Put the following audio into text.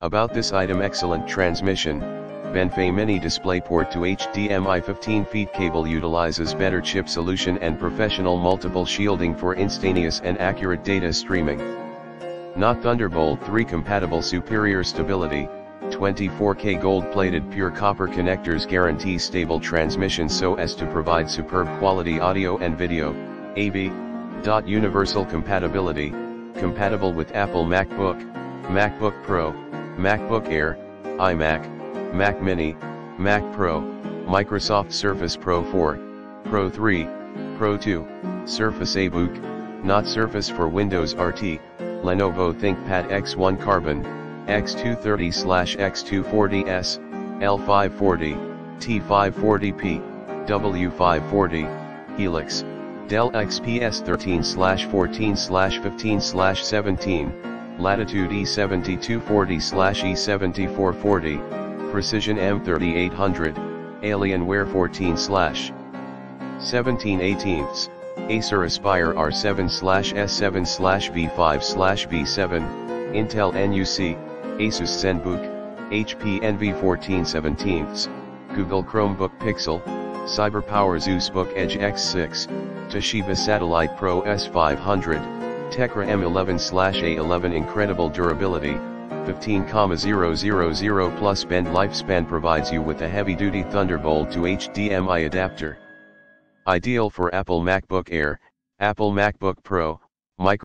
About this item excellent transmission, Benfei Mini DisplayPort to HDMI 15 feet cable utilizes better chip solution and professional multiple shielding for instantaneous and accurate data streaming. Not Thunderbolt 3 compatible superior stability, 24K gold-plated pure copper connectors guarantee stable transmission so as to provide superb quality audio and video, AV. Universal compatibility, compatible with Apple MacBook, MacBook Pro, MacBook Air, iMac, Mac Mini, Mac Pro, Microsoft Surface Pro 4, Pro 3, Pro 2, Surface Book, not Surface for Windows RT, Lenovo ThinkPad X1 Carbon, X230-X240S, L540, T540P, W540, Helix, Dell XPS 13-14-15-17, Latitude E7240-E7440, Precision M3800, Alienware 14 slash 17 18ths, Acer Aspire R7 slash S7 slash V5 slash V7, Intel NUC, Asus ZenBook, HP Envy 14 17ths, Google Chromebook Pixel, CyberPower Zeus Book Edge X6, Toshiba Satellite Pro S500, Tecra M11-A11 Incredible durability, 15,000 plus bend lifespan provides you with a heavy-duty Thunderbolt to HDMI adapter. Ideal for Apple MacBook Air, Apple MacBook Pro, Micro